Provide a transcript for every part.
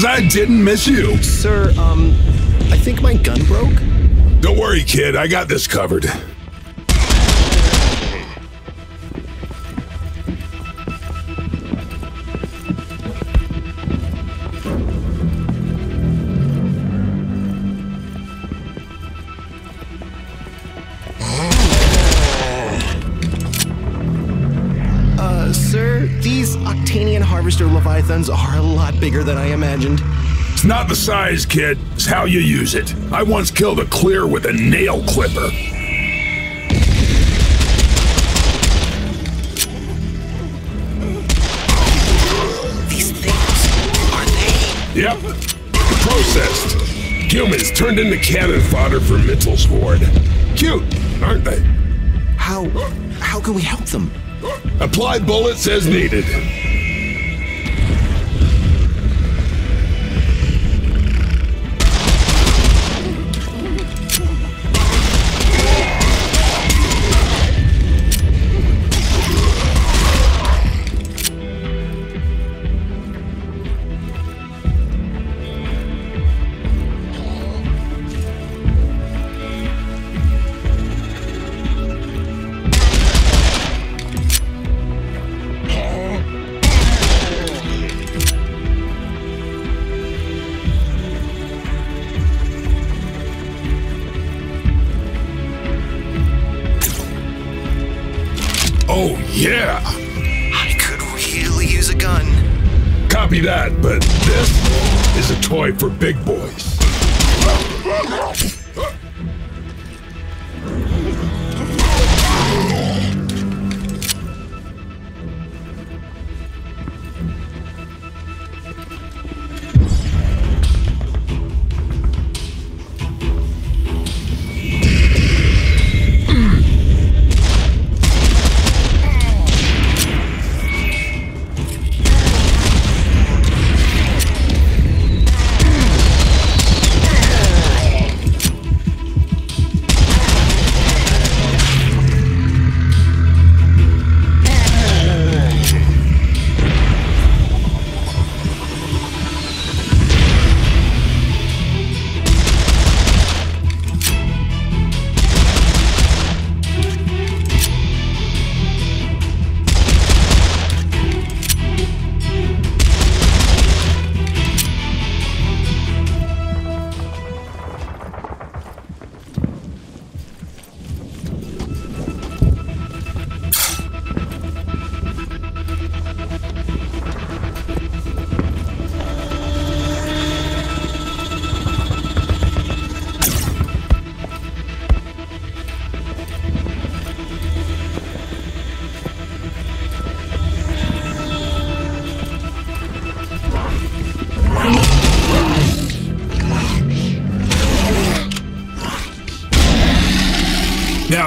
Because I didn't miss you. Sir, um, I think my gun broke. Don't worry, kid. I got this covered. Uh, sir, these Octanian Harvester Leviathans are a lot bigger than I imagined. It's not the size, kid. It's how you use it. I once killed a Kleer with a nail clipper. These things, are they? Yep. Processed. Humans turned into cannon fodder for Mitzel's horde. Cute, aren't they? How, how can we help them? Apply bullets as needed.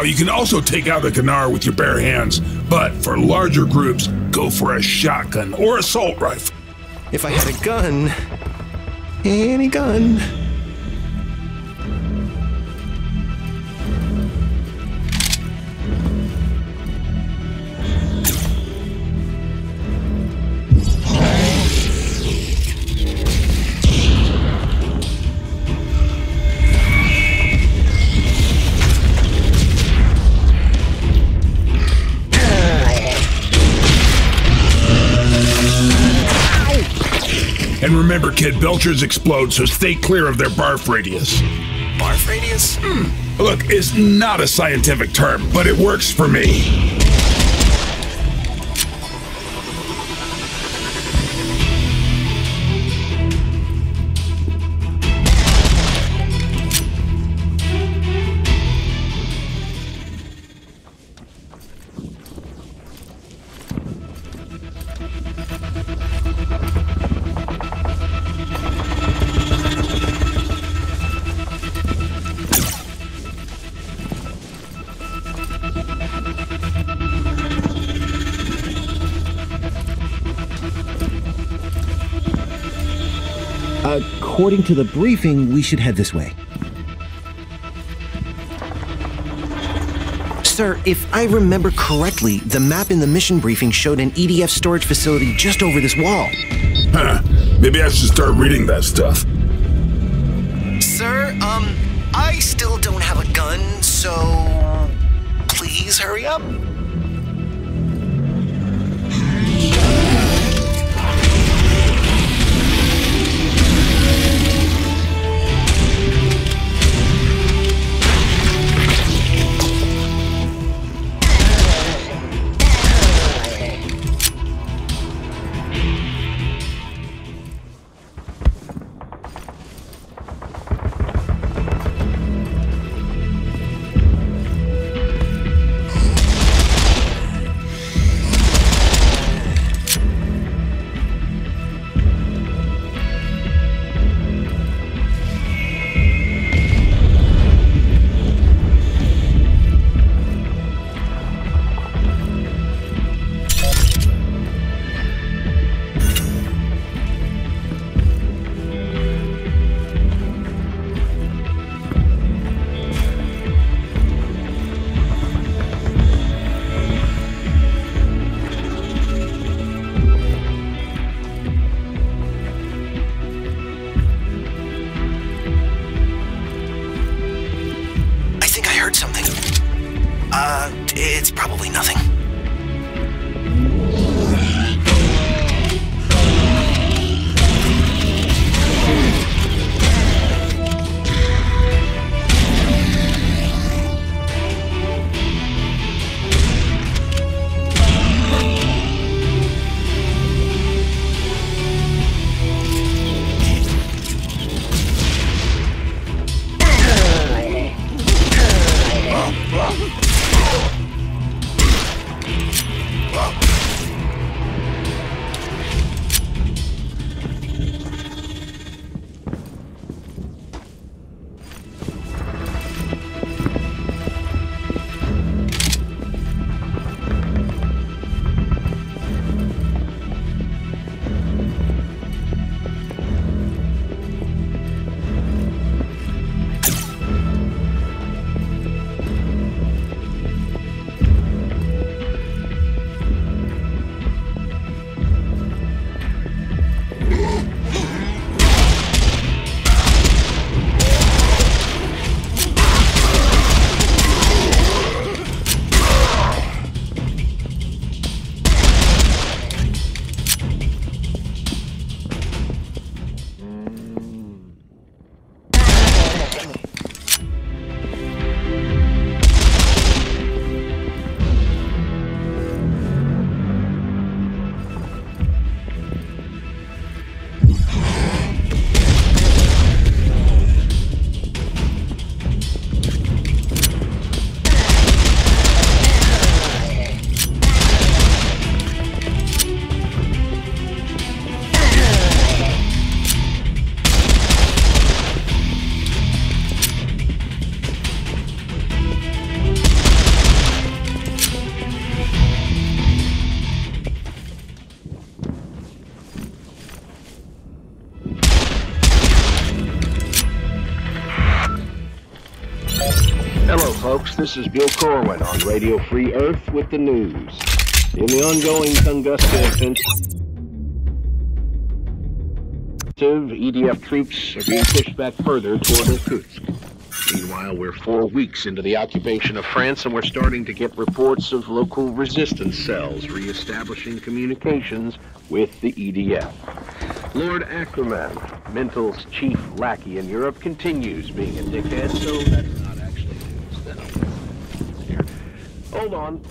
You can also take out a Gnaar with your bare hands, but for larger groups, go for a shotgun or assault rifle. If I had a gun, any gun. Kid, Belchers explode, so stay clear of their barf radius. Barf radius? Hmm. Look, it's not a scientific term, but it works for me. According to the briefing, we should head this way. Sir, if I remember correctly, the map in the mission briefing showed an EDF storage facility just over this wall. Huh. Maybe I should start reading that stuff. Sir, um, I still don't have a gun, so please hurry up. This is Bill Corwin on Radio Free Earth with the news. In the ongoing Tunguska offensive, EDF troops are being pushed back further toward Irkutsk. Meanwhile, we're four weeks into the occupation of France, and we're starting to get reports of local resistance cells reestablishing communications with the EDF. Lord Ackerman, Mental's chief lackey in Europe, continues being a dickhead, so that's not actually news. Then. Here. Hold on.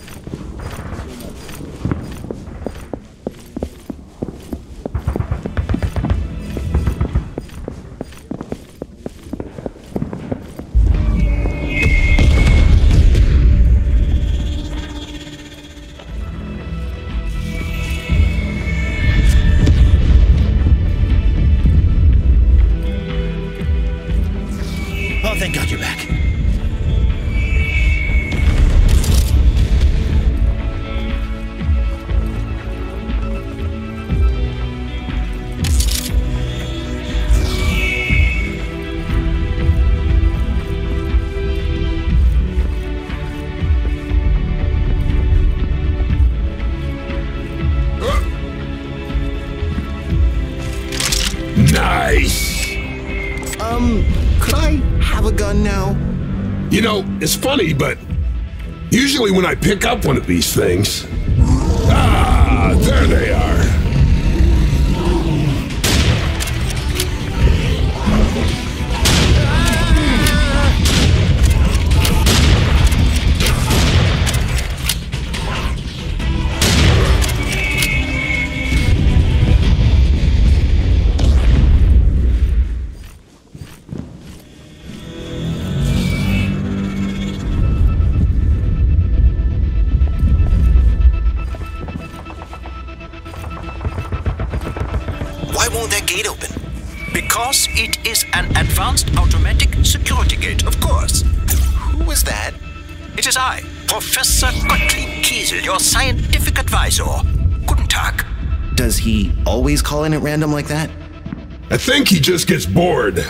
It's funny, but usually when I pick up one of these things. In at random like that? I think he just gets bored.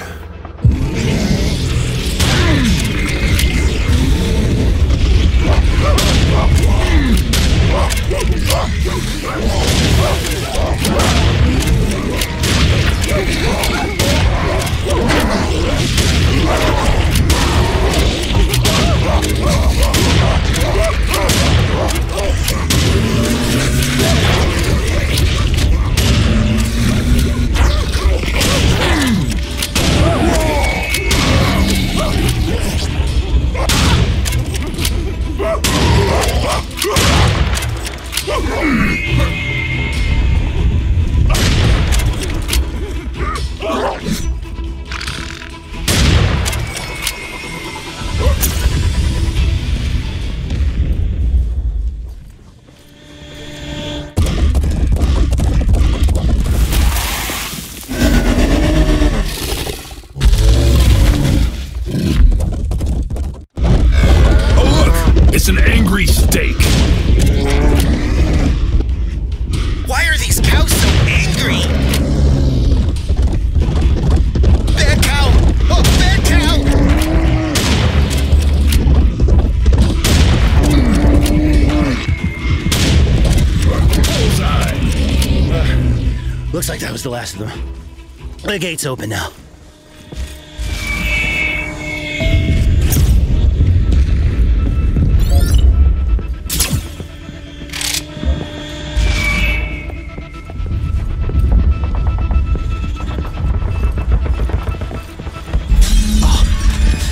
Was the last of them. The gate's open now.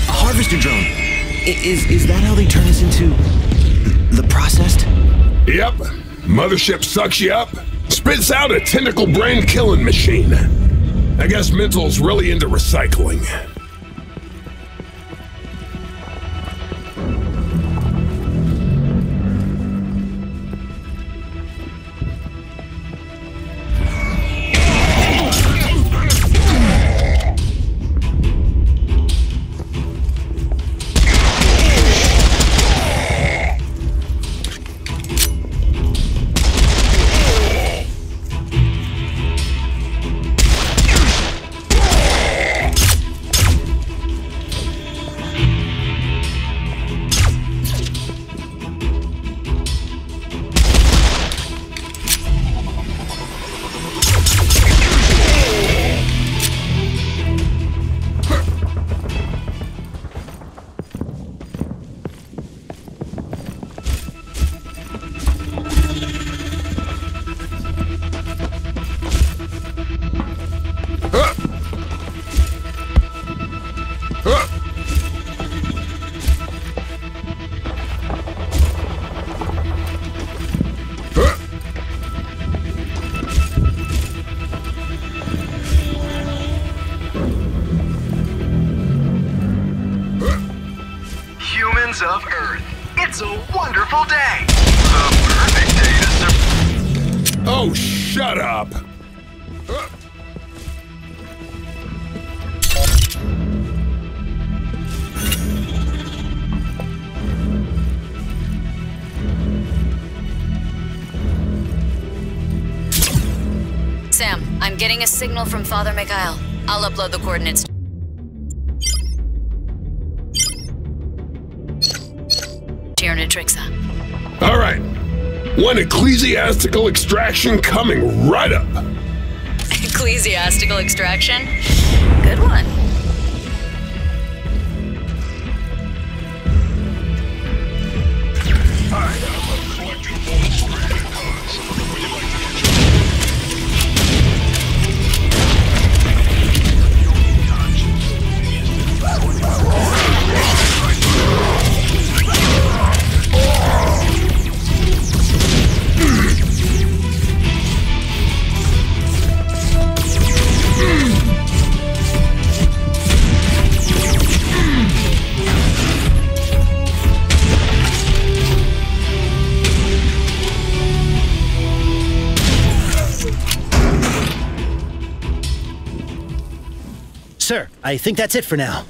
A harvester drone. I- Is is that how they turn us into the processed? Yep. Mothership sucks you up, spits out a tentacle brain killing machine. I guess Mental's really into recycling. Upload the coordinates. All right. One ecclesiastical extraction coming right up. Ecclesiastical extraction? Good one. I think that's it for now.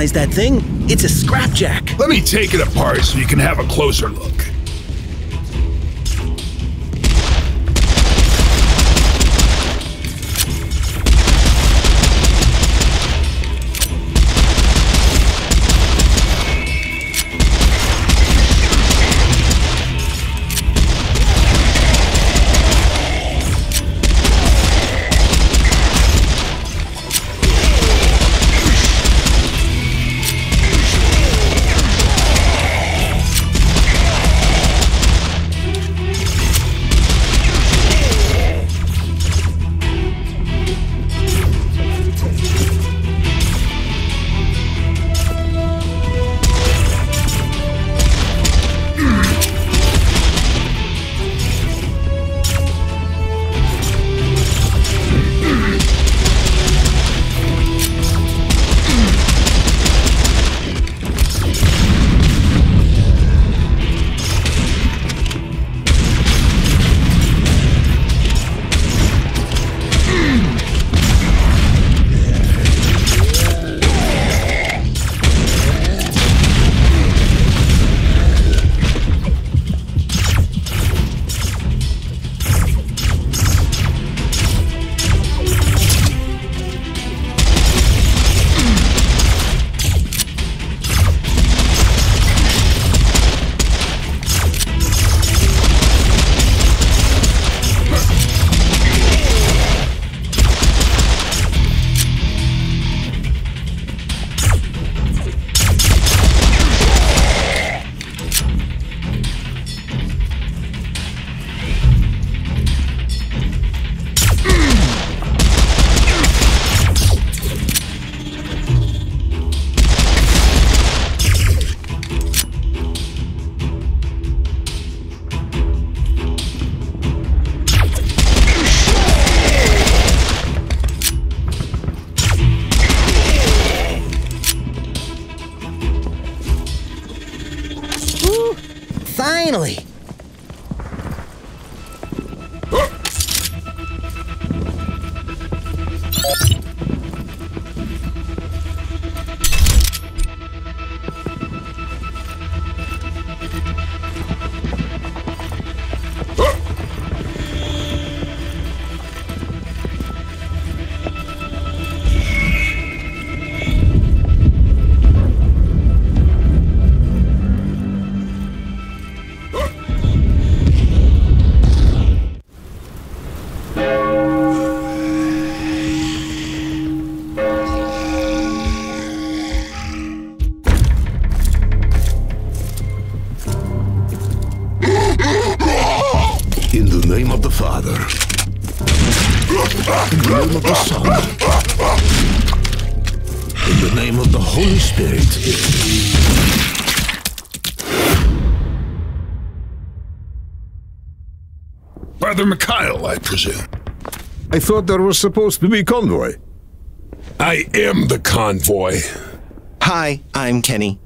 Recognize that thing. It's a scrapjack. Let me take it apart so you can have a closer look. Thought there was supposed to be convoy. I am the convoy. Hi, I'm Kenny.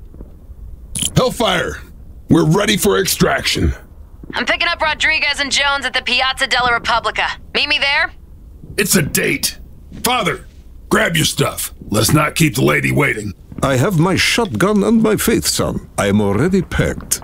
Hellfire, we're ready for extraction. I'm picking up Rodriguez and Jones at the Piazza della Repubblica. Meet me there? It's a date. Father, grab your stuff. Let's not keep the lady waiting. I have my shotgun and my faith, son. I am already packed.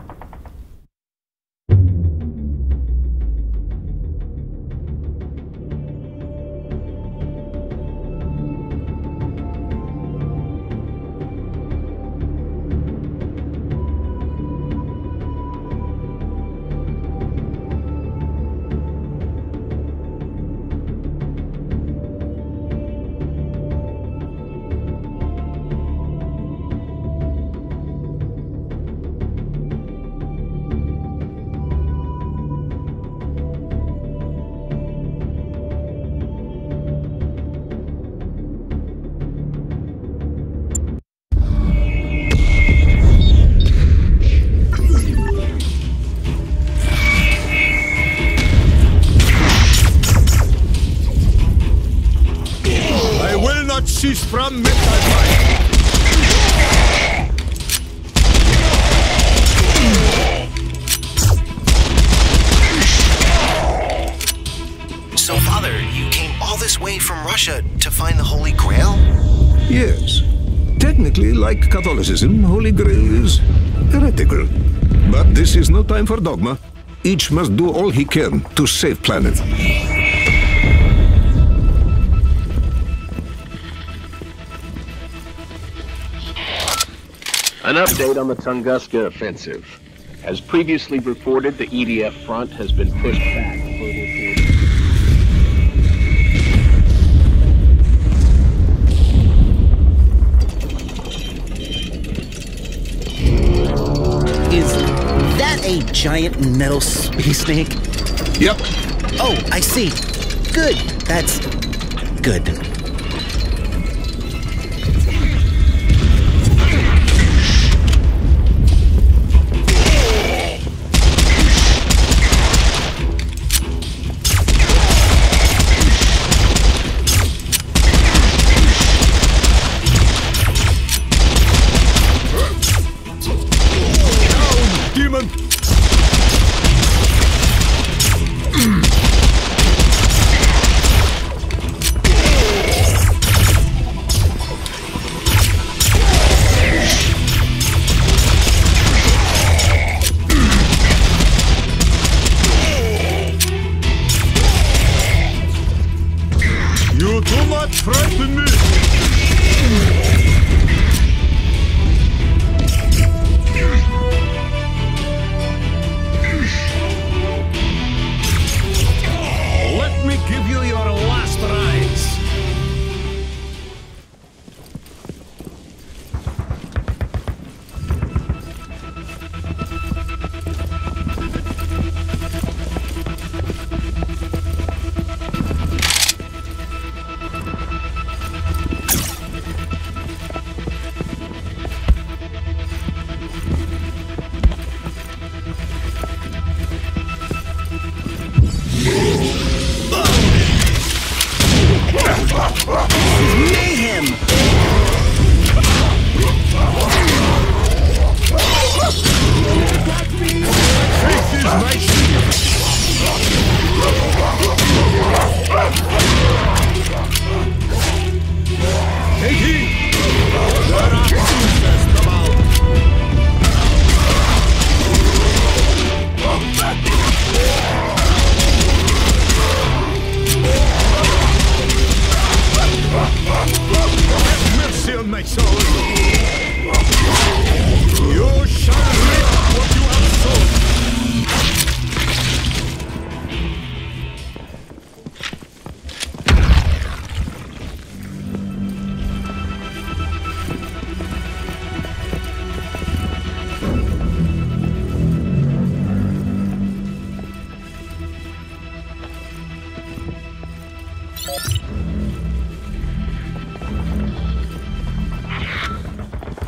Holy Grail is heretical. But this is no time for dogma. Each must do all he can to save planet. An update on the Tunguska offensive. As previously reported, the EDF front has been pushed back giant metal space snake? Yep. Oh, I see. Good. That's good.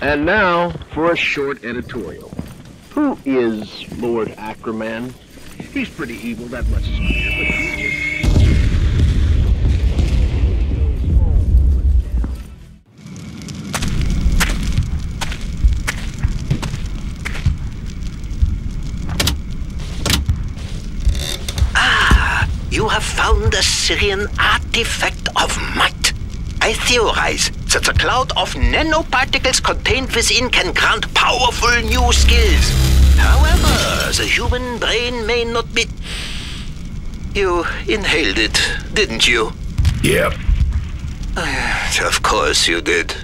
And now for a short editorial. Who is Lord Ackerman? He's pretty evil, that much is clear, Sirian artifact of might. I theorize that the cloud of nanoparticles contained within can grant powerful new skills. However, the human brain may not be. You inhaled it, didn't you? Yep. Of course you did.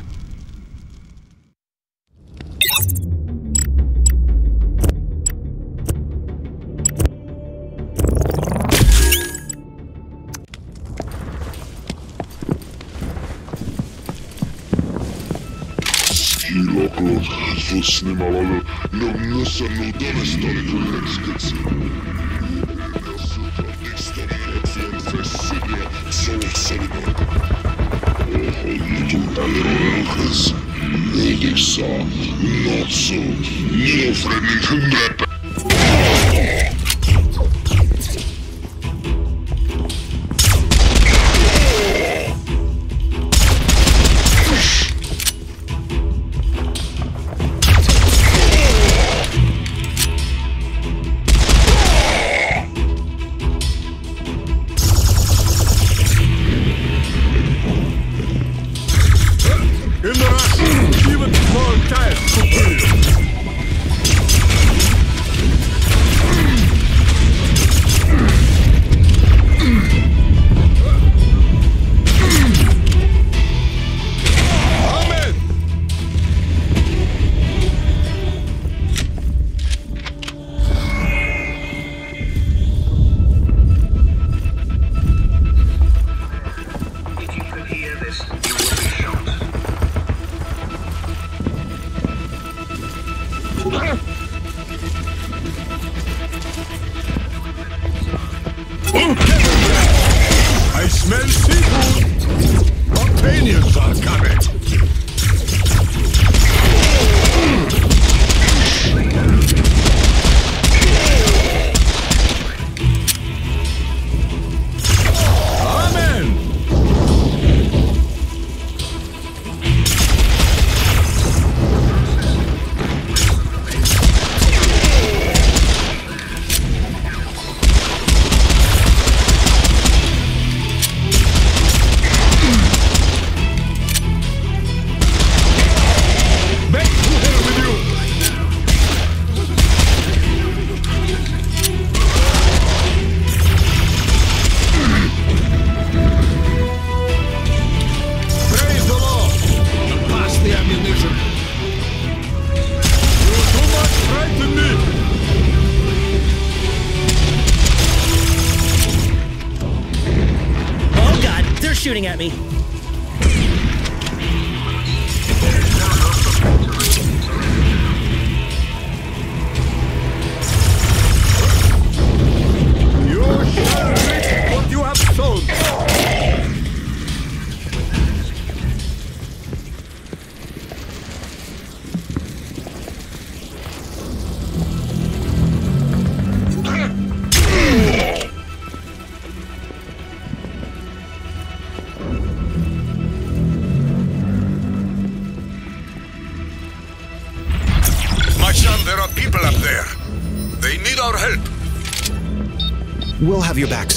Ужас немалого, но носа не на стали кулерскаться. Egyrészt a nocó, nyilvfredék, nepe!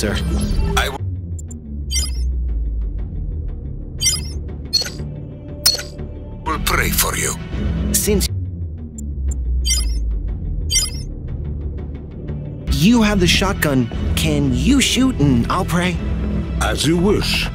Sir. I will. will pray for you. Since you have the shotgun, can you shoot and I'll pray? As you wish.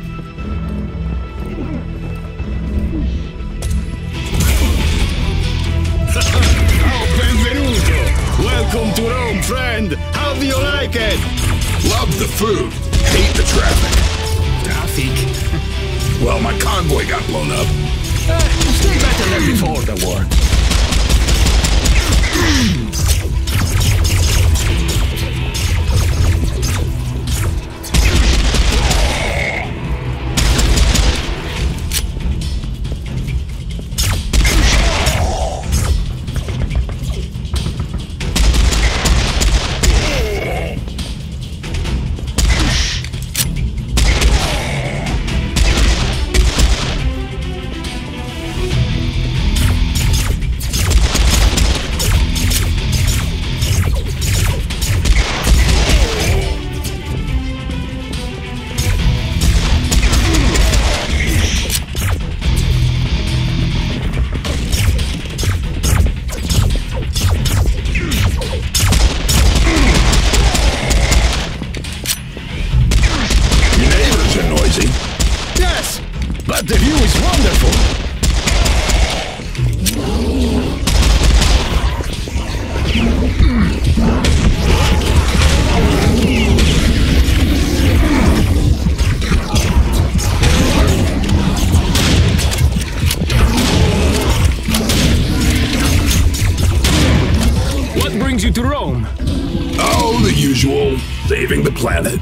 The usual. Saving the planet.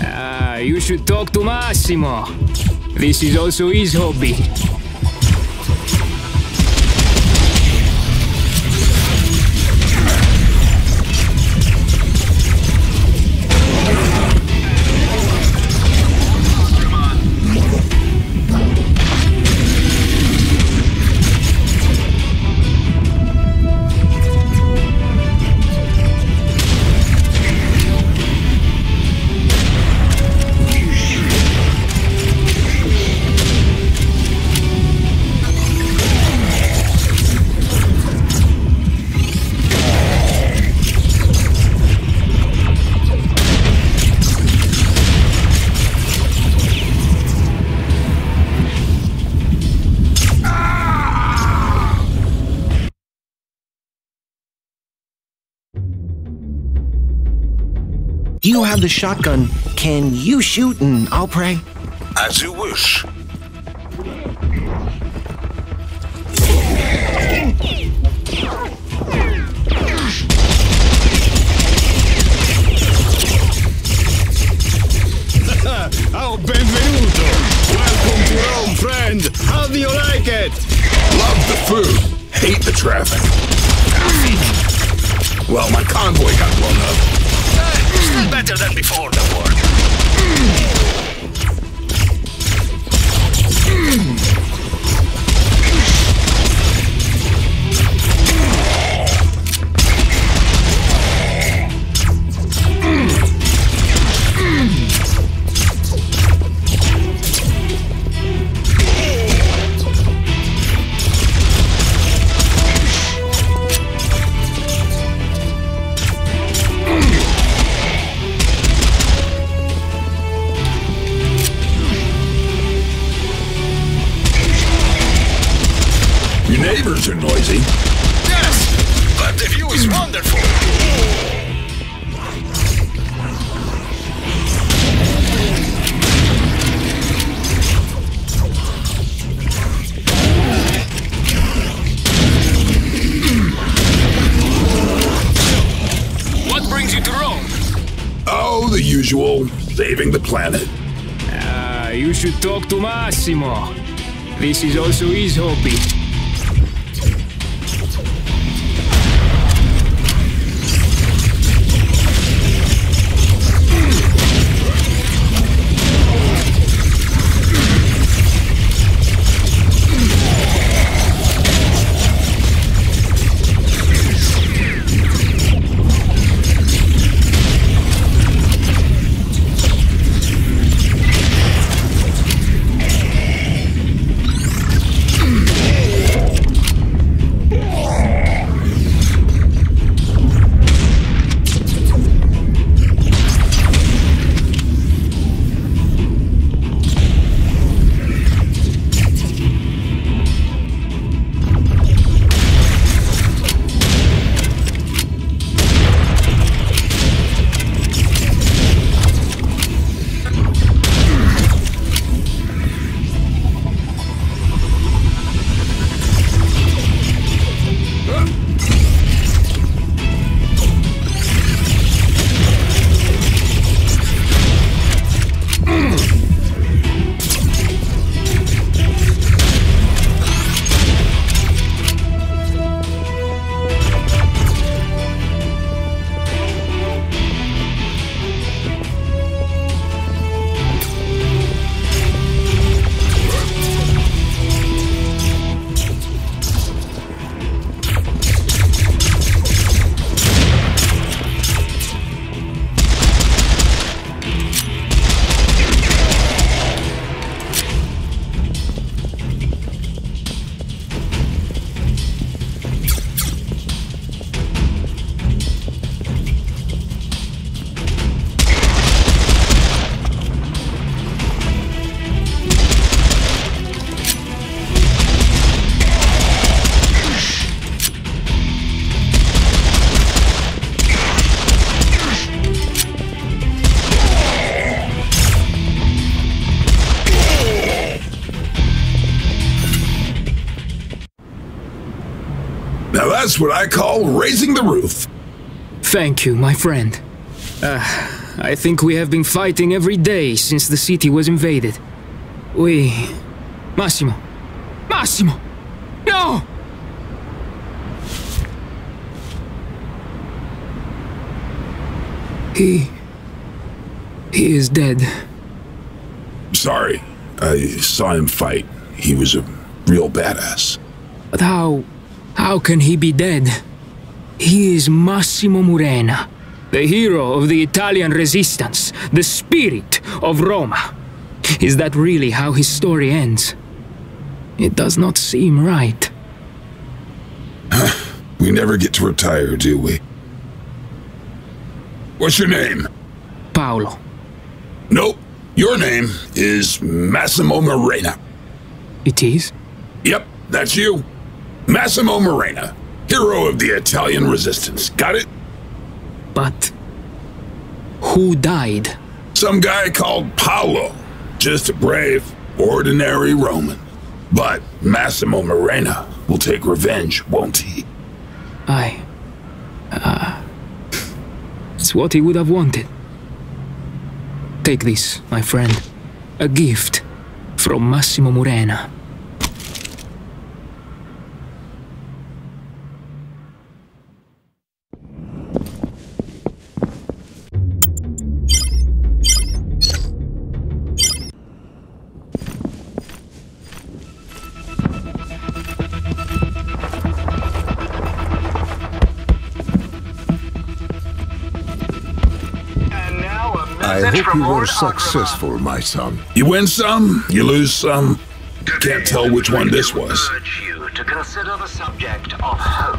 Ah, you should talk to Massimo. This is also his hobby. you have the shotgun, can you shoot and I'll pray? As you wish. oh, benvenuto! Welcome to Rome, friend! How do you like it? Love the food, hate the traffic. well, my convoy got blown up. Better than before the war. Your neighbors are noisy. Yes, but the view is wonderful. What brings you to Rome? Oh, the usual. Saving the planet. Ah, you should talk to Massimo. This is also his hobby. That's what I call raising the roof. Thank you, my friend. Uh, I think we have been fighting every day since the city was invaded. We... Massimo! Massimo! No! He... He is dead. Sorry. I saw him fight. He was a real badass. But how... How can he be dead? He is Massimo Murena, the hero of the Italian resistance, the spirit of Roma. Is that really how his story ends? It does not seem right. We never get to retire, do we? What's your name? Paolo. Nope. Your name is Massimo Murena. It is? Yep, that's you. Massimo Murena, hero of the Italian resistance. Got it? But... Who died? Some guy called Paolo. Just a brave, ordinary Roman. But Massimo Murena will take revenge, won't he? I... Uh... It's what he would have wanted. Take this, my friend. A gift from Massimo Murena. You were successful, my son. You win some, you lose some. Can't tell which one this was. urge you to consider the subject of hope.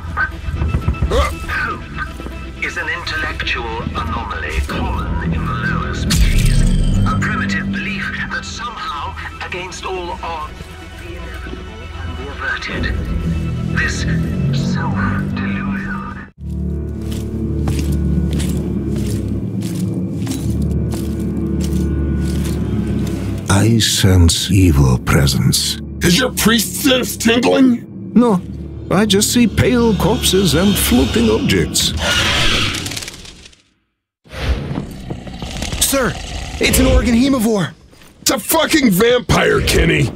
Hope is an intellectual anomaly common in the lower species. A primitive belief that somehow, against all odds, the inevitable can be averted. This I sense evil presence. Is your priest sense tingling? No, I just see pale corpses and floating objects. Sir, it's an organ hemivore. It's a fucking vampire, Kenny.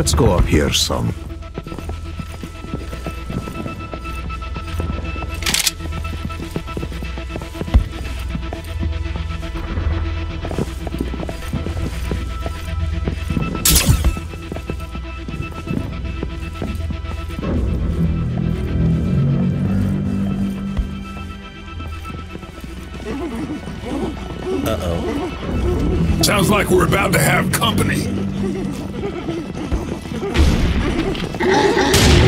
Let's go up here, son. Sounds like we're about to have company.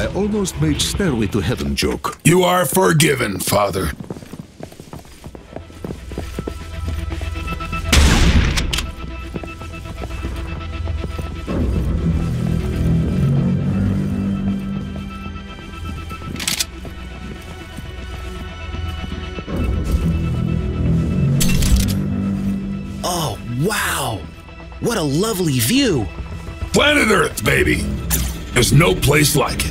I almost made Stairway to Heaven joke. You are forgiven, Father. Oh, wow! What a lovely view! Planet Earth, baby. There's no place like it.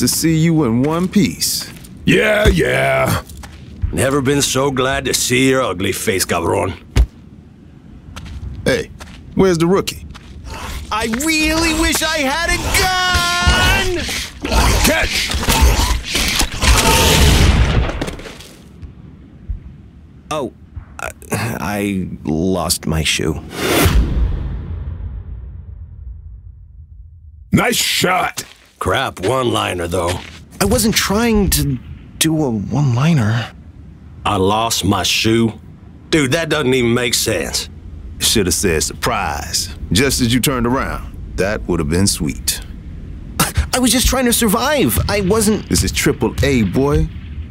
To see you in one piece. Yeah, yeah. Never been so glad to see your ugly face, cabron. Hey, where's the rookie? I really wish I had a gun! Catch! Oh, I, I lost my shoe. Nice shot. Crap one-liner, though. I wasn't trying to do a one-liner. I lost my shoe? Dude, that doesn't even make sense. Should have said surprise. Just as you turned around. That would have been sweet. I was just trying to survive. I wasn't. This is triple A, boy.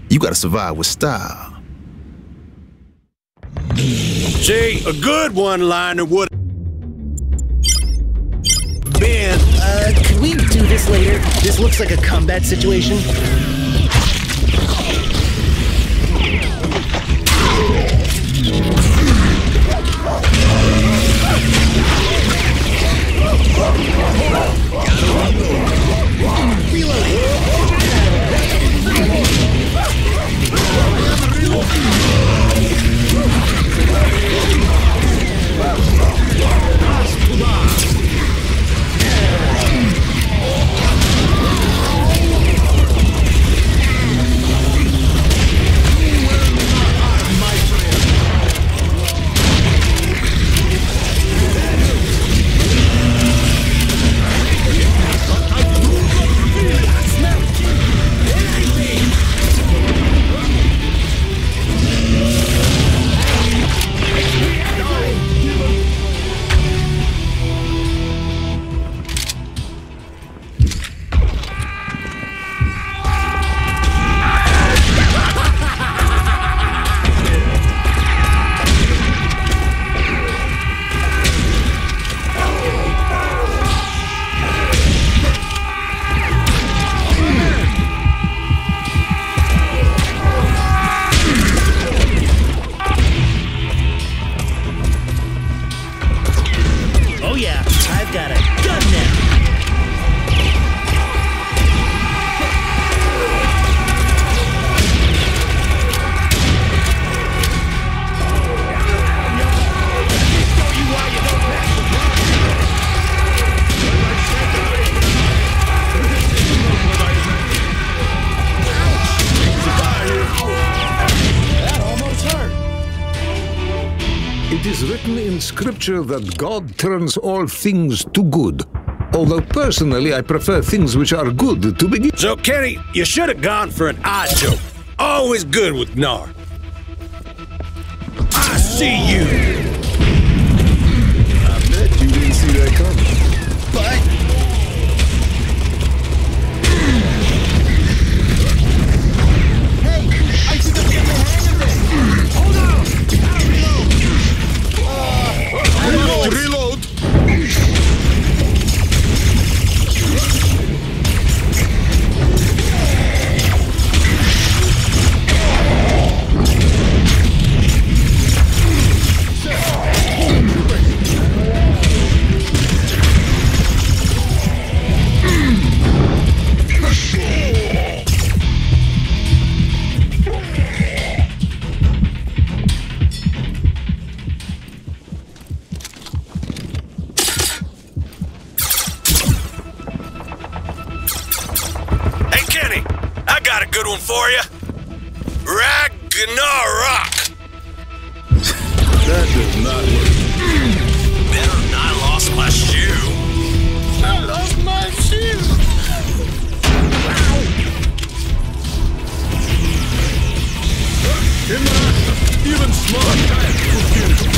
You gotta survive with style. See, a good one-liner would Uh, could we do this later? This looks like a combat situation. That God turns all things to good. Although personally, I prefer things which are good to begin. So, Kenny, you should have gone for an odd joke. Always good with Gnaar. I see you. Even Not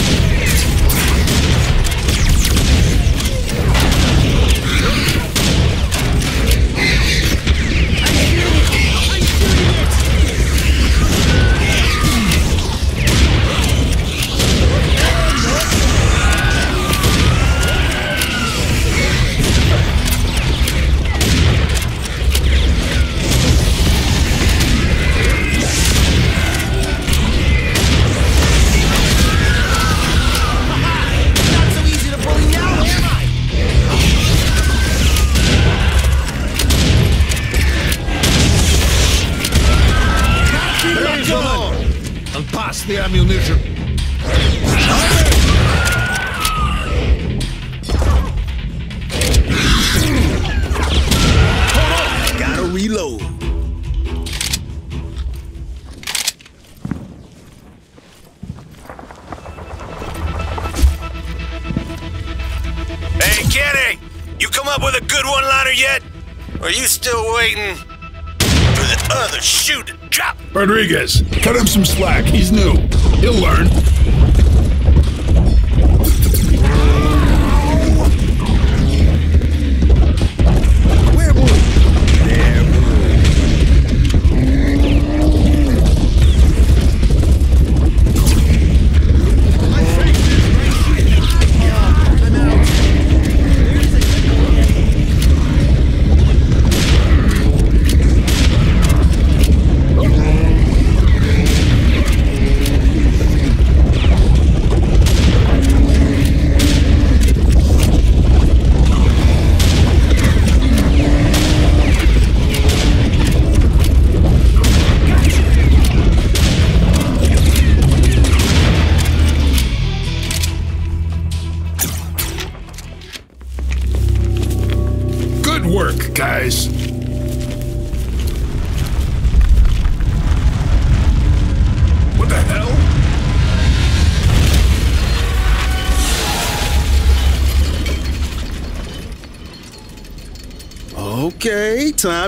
some slack.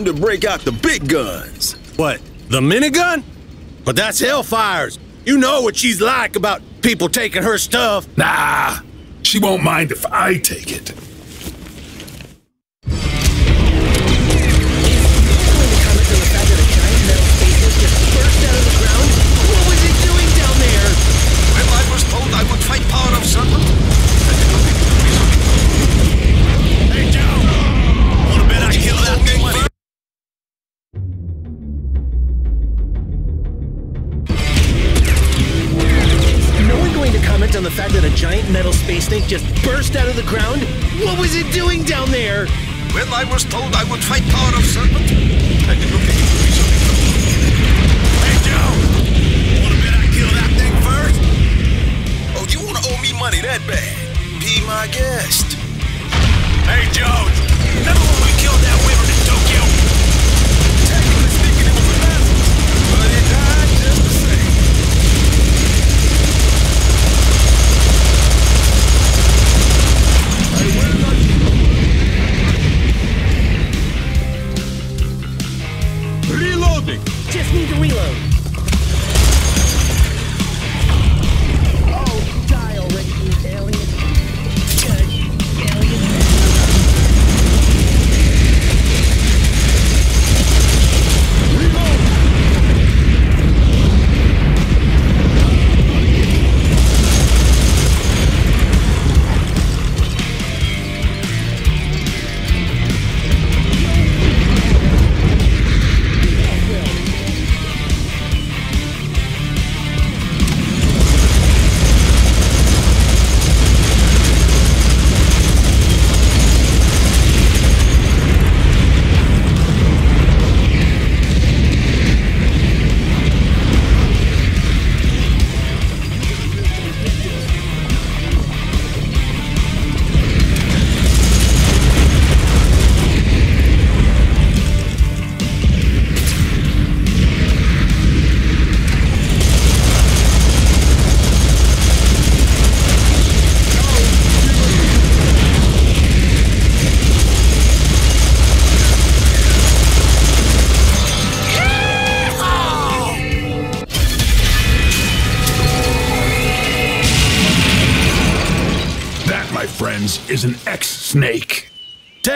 Time to break out the big guns. What, the minigun? But that's Hellfire's. You know what she's like about people taking her stuff. Nah, she won't mind if I take it. Comment on the fact that a giant metal space snake just burst out of the ground? What was it doing down there? Well, I was told I would fight power of serpent. Hey, Joe! Wanna bet I kill that thing first? Oh, you wanna owe me money that bad? Be my guest. Hey, Joe! Remember when we killed that wyvern need to reload.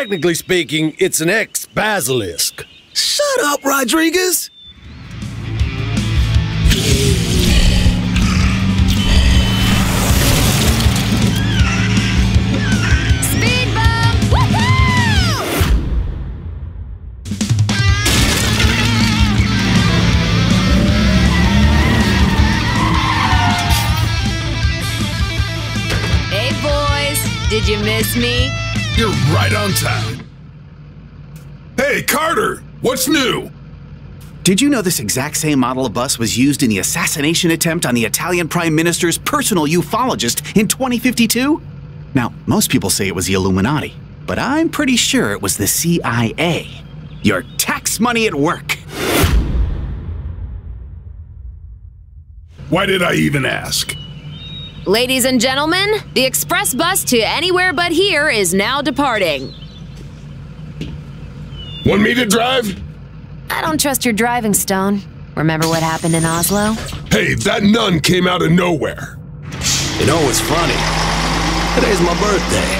Technically speaking, it's an ex-basilisk. Shut up, Rodriguez! Did you miss me? You're right on time. Hey, Carter, what's new? Did you know this exact same model of bus was used in the assassination attempt on the Italian Prime Minister's personal ufologist in 2052? Now, most people say it was the Illuminati, but I'm pretty sure it was the CIA. Your tax money at work. Why did I even ask? Ladies and gentlemen, the express bus to anywhere but here is now departing. Want me to drive? I don't trust your driving, Stone. Remember what happened in Oslo? Hey, that nun came out of nowhere. You know what's funny? Today's my birthday.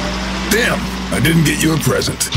Damn, I didn't get you a present.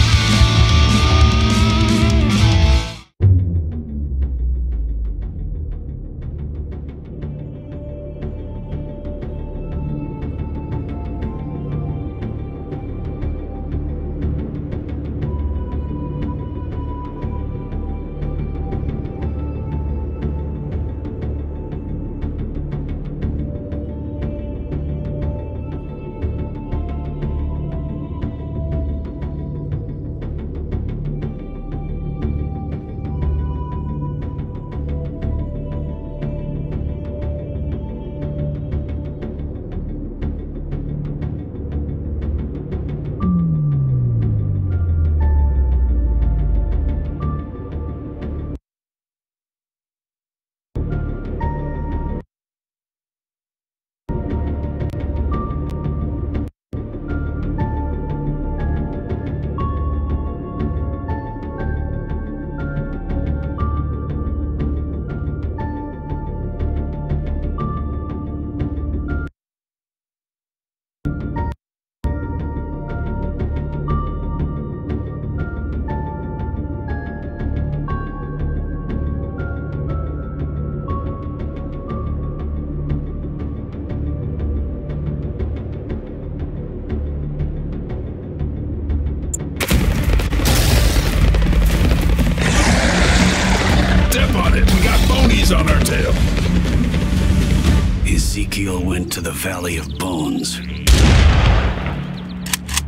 Valley of Bones.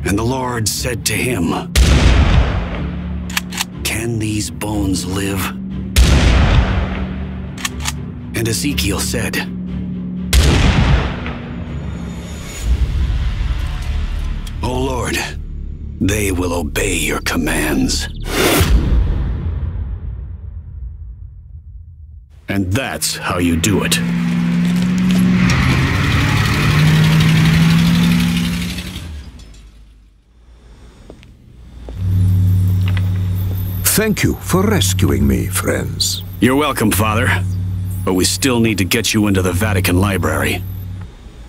And the Lord said to him, Can these bones live? And Ezekiel said, O Lord, they will obey your commands. And that's how you do it. Thank you for rescuing me, friends. You're welcome, Father. But we still need to get you into the Vatican Library.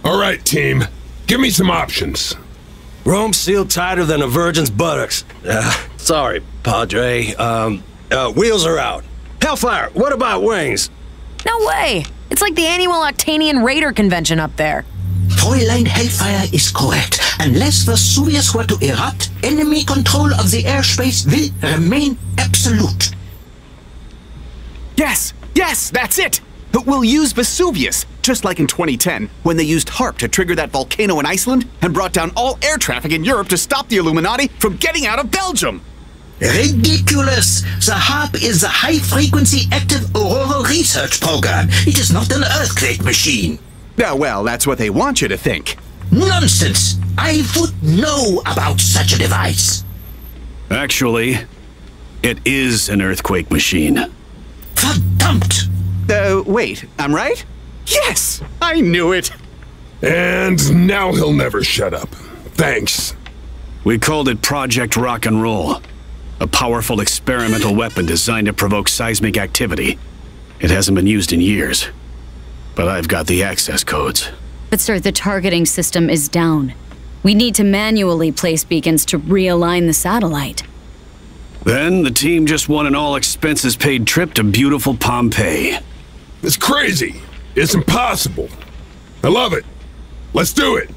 All right, team. Give me some options. Rome's sealed tighter than a virgin's buttocks. Uh, sorry, Padre. Um, uh, wheels are out. Hellfire, what about wings? No way! It's like the annual Octanian Raider convention up there. Fräulein Hellfire is correct. Unless Vesuvius were to erupt, enemy control of the airspace will remain absolute. Yes, yes, that's it! But we'll use Vesuvius, just like in 2010, when they used HAARP to trigger that volcano in Iceland and brought down all air traffic in Europe to stop the Illuminati from getting out of Belgium. Ridiculous! The HAARP is the High Frequency Active Auroral Research Program. It is not an earthquake machine. Yeah, well, that's what they want you to think. Nonsense! I would know about such a device. Actually, it is an earthquake machine. Verdammt! Uh, wait, I'm right? Yes! I knew it! And now he'll never shut up. Thanks. We called it Project Rock and Roll, a powerful experimental weapon designed to provoke seismic activity. It hasn't been used in years, but I've got the access codes. But, sir, the targeting system is down. We need to manually place beacons to realign the satellite. Then the team just won an all expenses paid trip to beautiful Pompeii. It's crazy. It's impossible. I love it. Let's do it.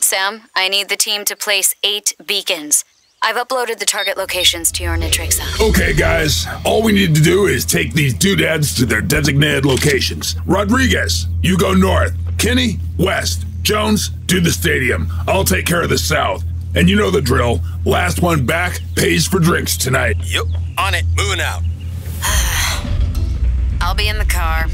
Sam, I need the team to place eight beacons. I've uploaded the target locations to your NETRICSA. Okay, guys. All we need to do is take these doodads to their designated locations. Rodriguez, you go north. Kenny, west. Jones, do the stadium. I'll take care of the south. And you know the drill. Last one back pays for drinks tonight. Yep, on it. Moving out. I'll be in the car.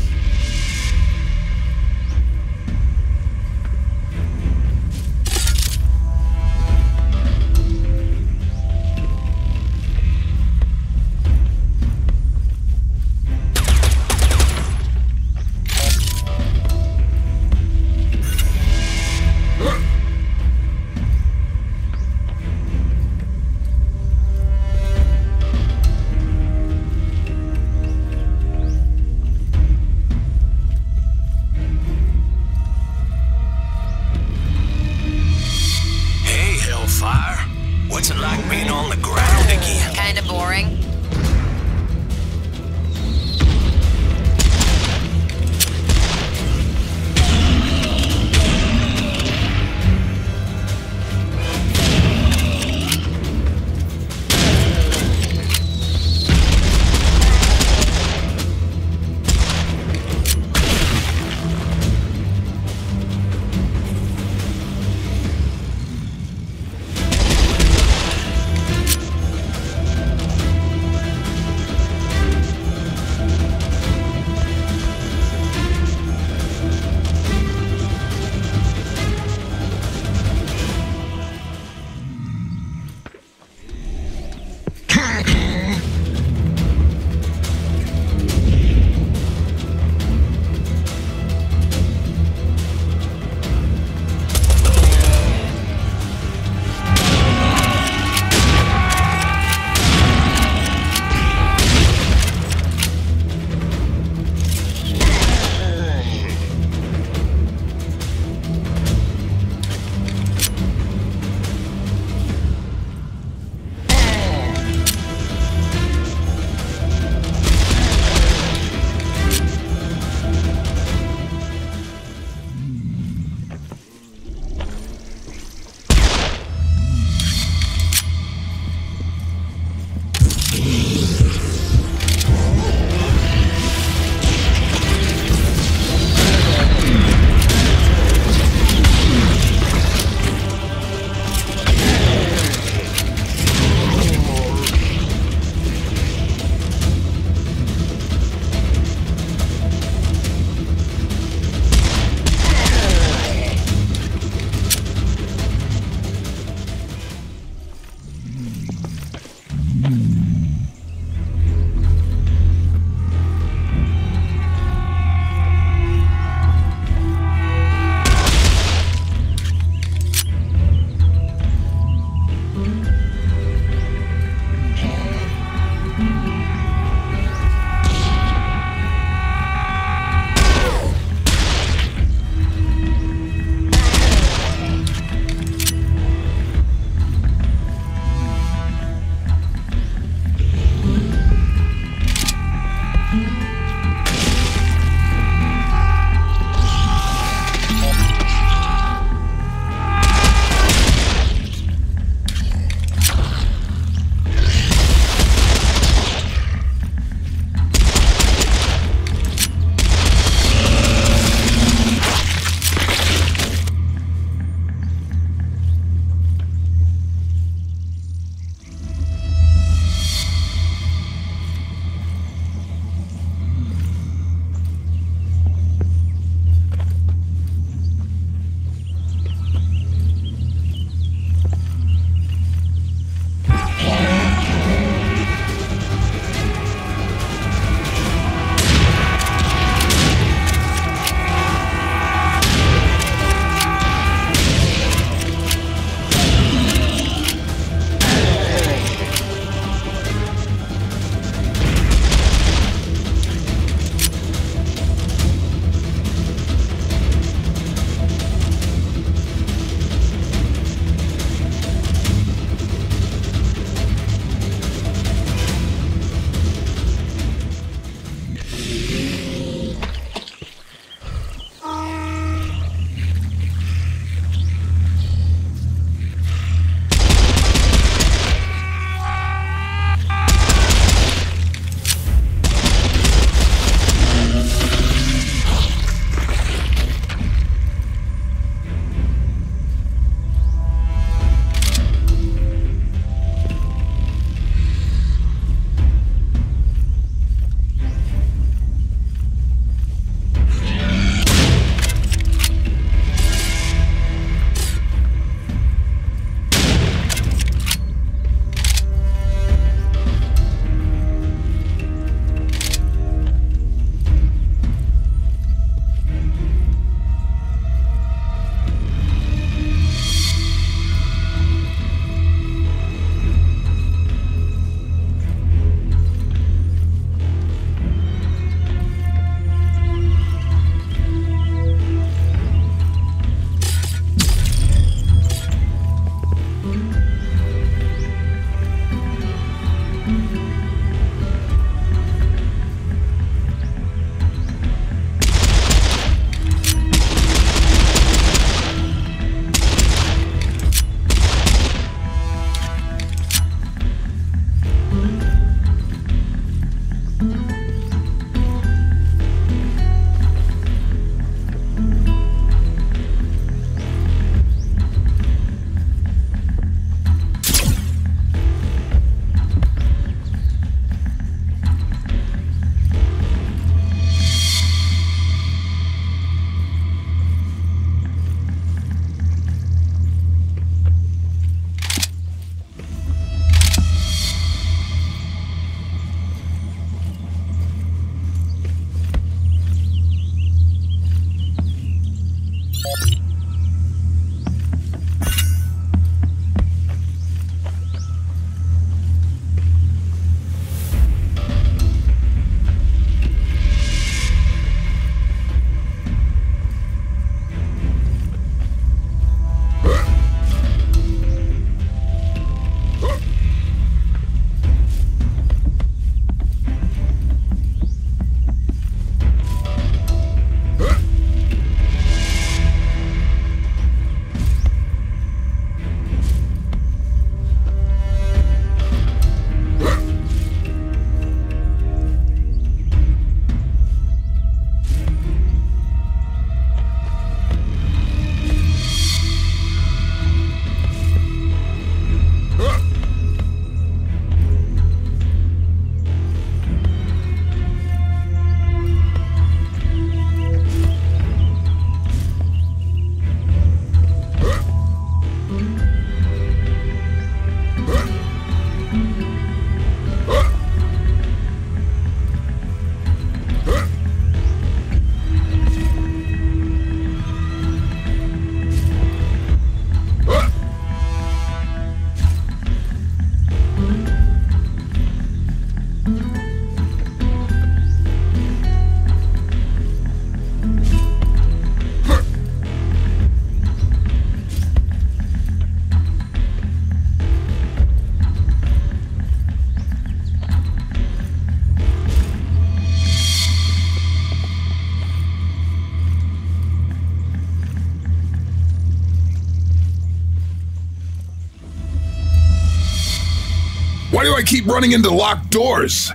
Keep running into locked doors?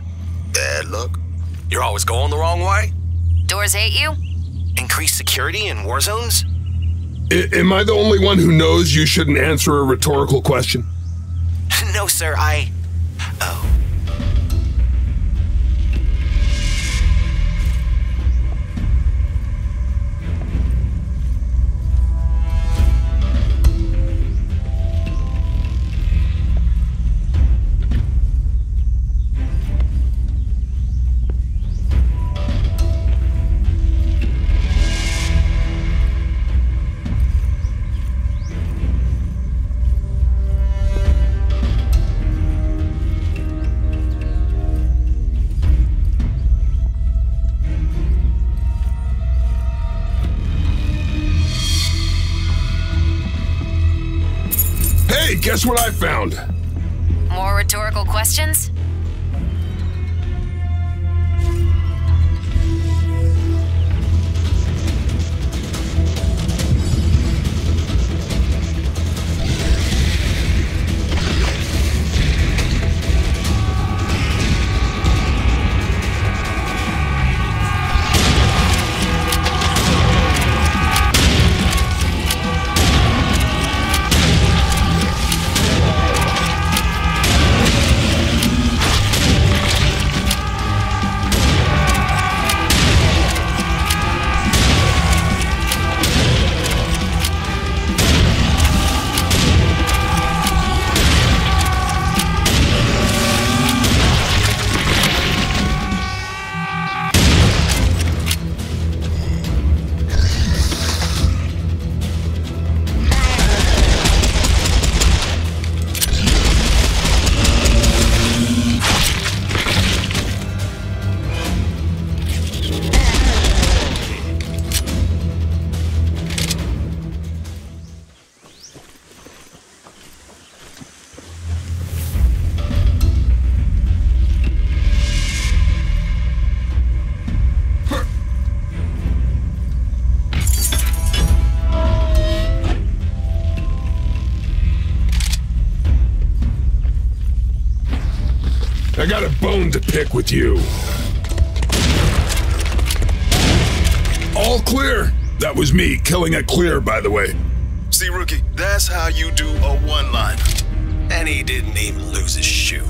Bad luck. You're always going the wrong way? Doors hate you? Increased security in war zones? I- am I the only one who knows you shouldn't answer a rhetorical question? no, sir, I. guess what I found? More rhetorical questions? I got a bone to pick with you. All Kleer. That was me killing a clear, by the way. See, Rookie, that's how you do a one liner. And he didn't even lose his shoe.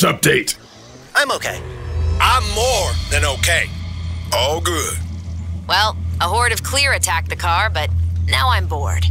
status update? I'm okay. I'm more than okay. All good. Well, a horde of Kleer attacked the car, but now I'm bored.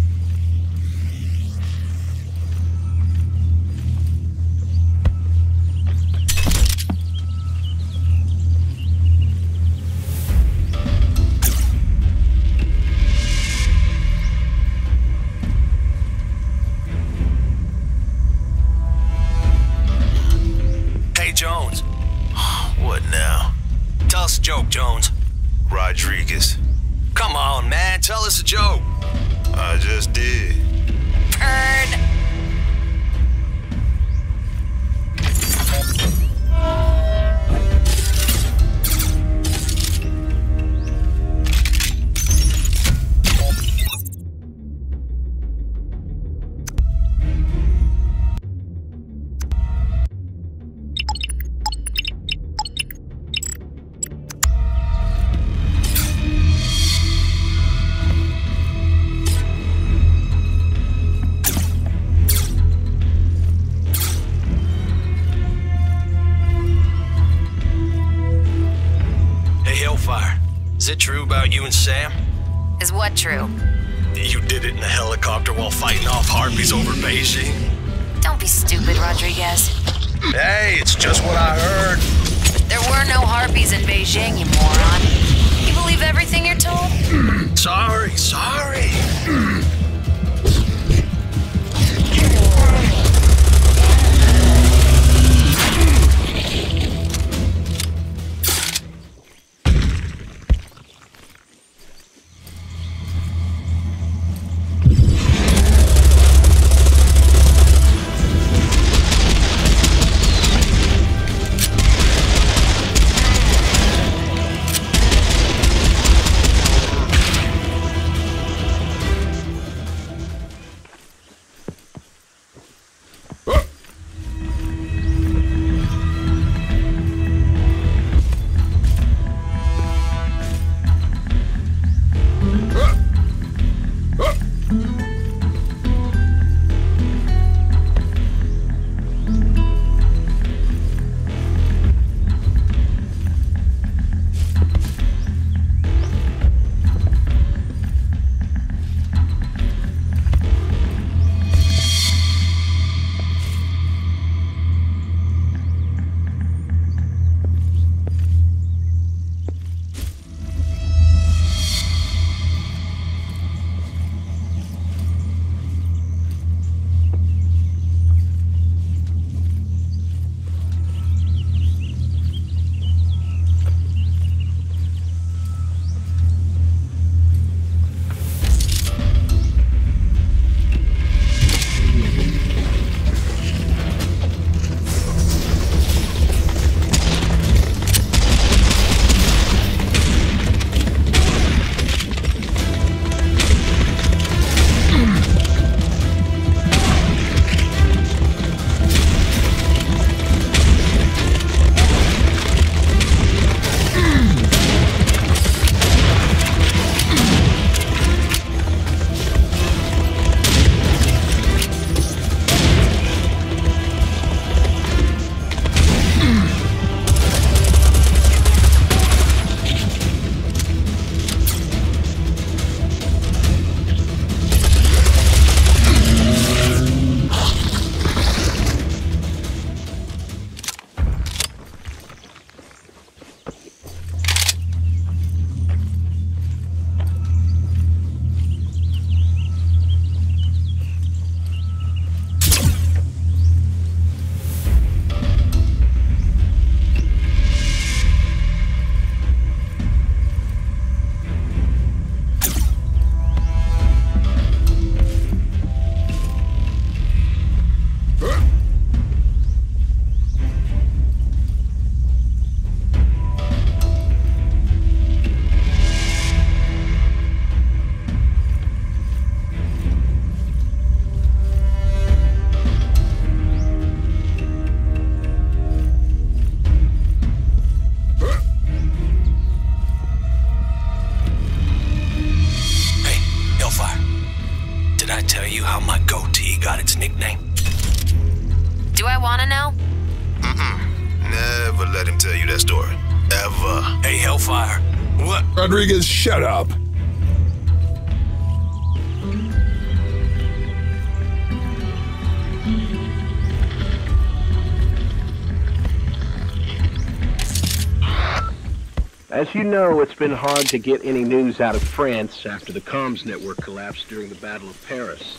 As you know, it's been hard to get any news out of France after the comms network collapsed during the Battle of Paris.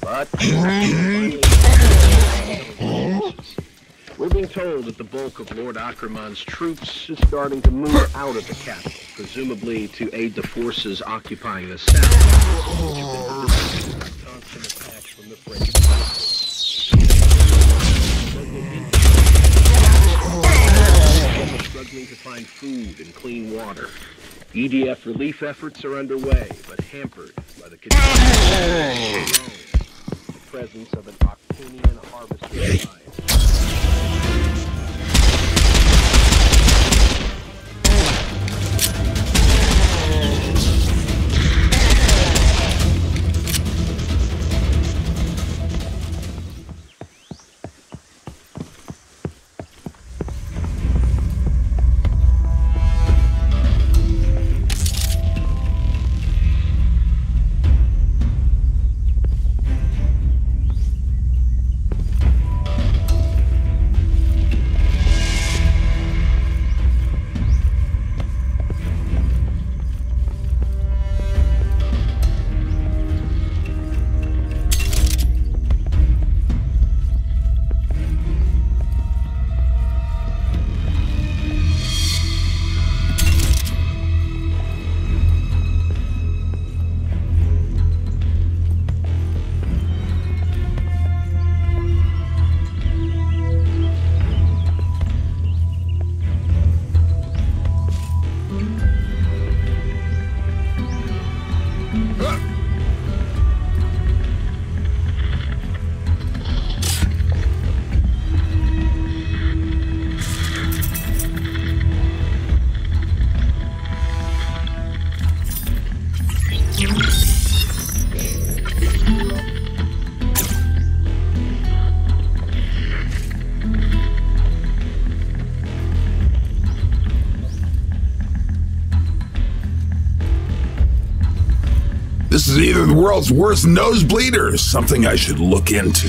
But we're being told that the bulk of Lord Achriman's troops is starting to move out of the capital, presumably to aid the forces occupying the south, which have been attacks from the French. Struggling to find food and clean water. EDF relief efforts are underway, but hampered by the continuing the presence of an Octanian harvester is either the world's worst nosebleed or something I should look into.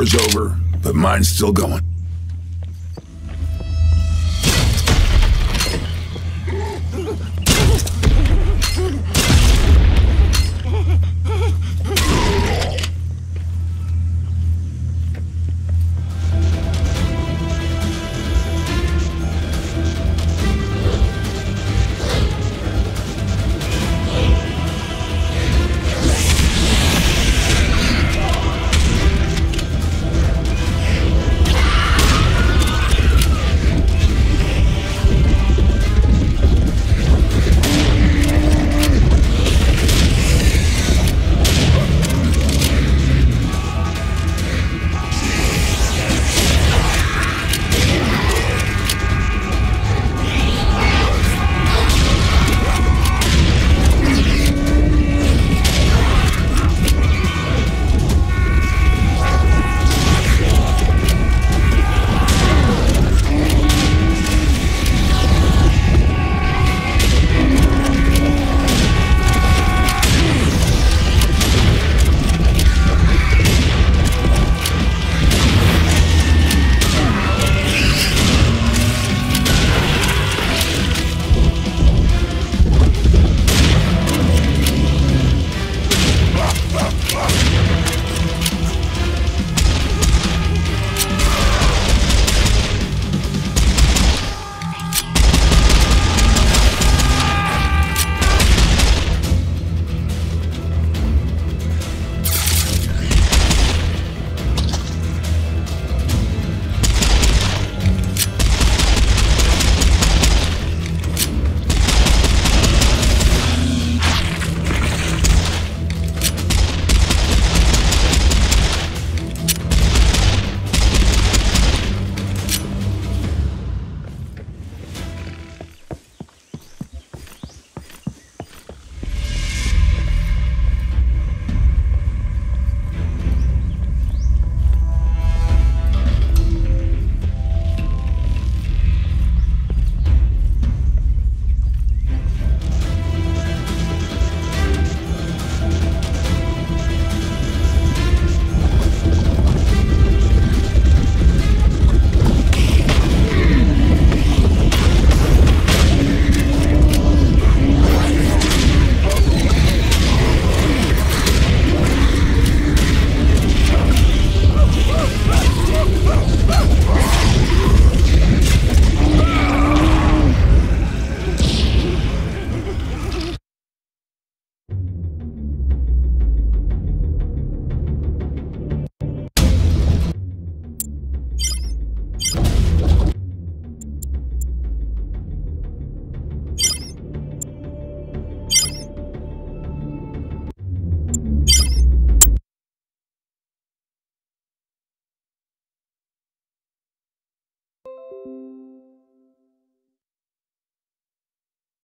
War's over, but mine's still going.